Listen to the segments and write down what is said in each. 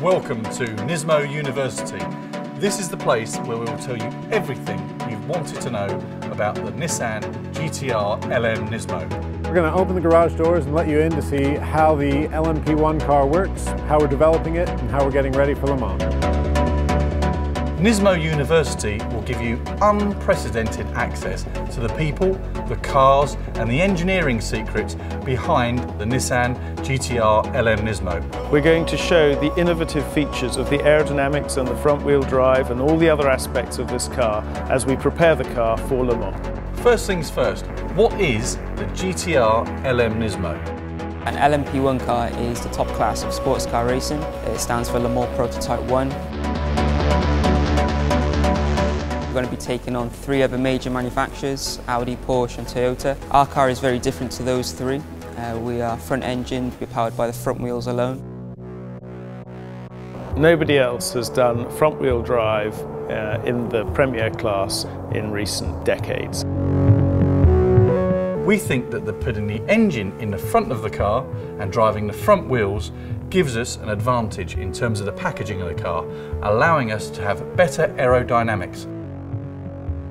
Welcome to Nismo University. This is the place where we will tell you everything you've wanted to know about the Nissan GTR LM Nismo. We're going to open the garage doors and let you in to see how the LMP1 car works, how we're developing it, and how we're getting ready for Le Mans. Nismo University will give you unprecedented access to the people, the cars and the engineering secrets behind the Nissan GTR LM Nismo. We're going to show the innovative features of the aerodynamics and the front wheel drive and all the other aspects of this car as we prepare the car for Le Mans. First things first, what is the GTR LM Nismo? An LMP1 car is the top class of sports car racing. It stands for Le Mans Prototype 1. We're going to be taking on three other major manufacturers, Audi, Porsche and Toyota. Our car is very different to those three. Uh, we are front engine, we're powered by the front wheels alone. Nobody else has done front wheel drive uh, in the Premier class in recent decades. We think that the putting the engine in the front of the car and driving the front wheels gives us an advantage in terms of the packaging of the car, allowing us to have better aerodynamics.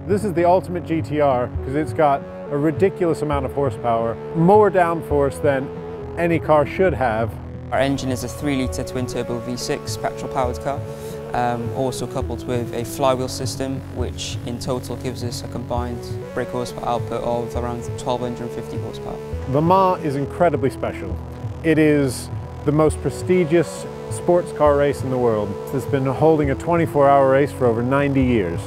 This is the ultimate GTR because it's got a ridiculous amount of horsepower, more downforce than any car should have. Our engine is a 3 litre twin turbo V6 petrol powered car, um, also coupled with a flywheel system which in total gives us a combined brake horsepower output of around 1250 horsepower. Le Mans is incredibly special. It is the most prestigious sports car race in the world. It's been holding a 24 hour race for over 90 years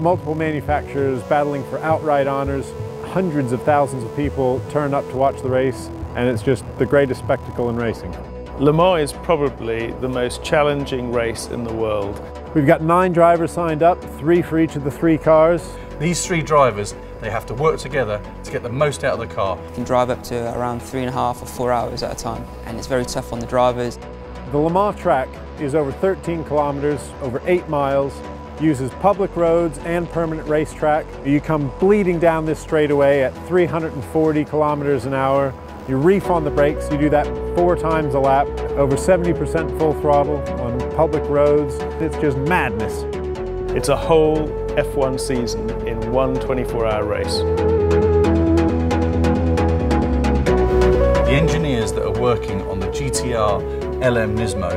multiple manufacturers battling for outright honors. Hundreds of thousands of people turn up to watch the race, and it's just the greatest spectacle in racing. Le Mans is probably the most challenging race in the world. We've got nine drivers signed up, three for each of the three cars. These three drivers, they have to work together to get the most out of the car. You can drive up to around three and a half or four hours at a time, and it's very tough on the drivers. The Le Mans track is over 13 kilometers, over eight miles, uses public roads and permanent racetrack. You come bleeding down this straightaway at 340 kilometers an hour. You reef on the brakes, you do that four times a lap, over 70% full throttle on public roads. It's just madness. It's a whole F1 season in one 24-hour race. The engineers that are working on the GTR LM Nismo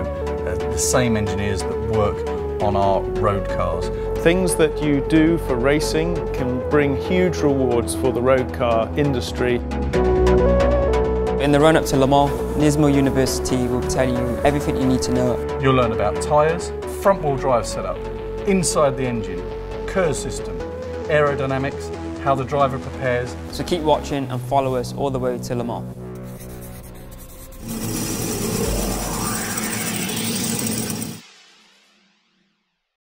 are the same engineers that work on our road cars. Things that you do for racing can bring huge rewards for the road car industry. In the run-up to Le Mans, Nismo University will tell you everything you need to know. You'll learn about tyres, front-wheel drive setup, inside the engine, KERS system, aerodynamics, how the driver prepares. So keep watching and follow us all the way to Le Mans.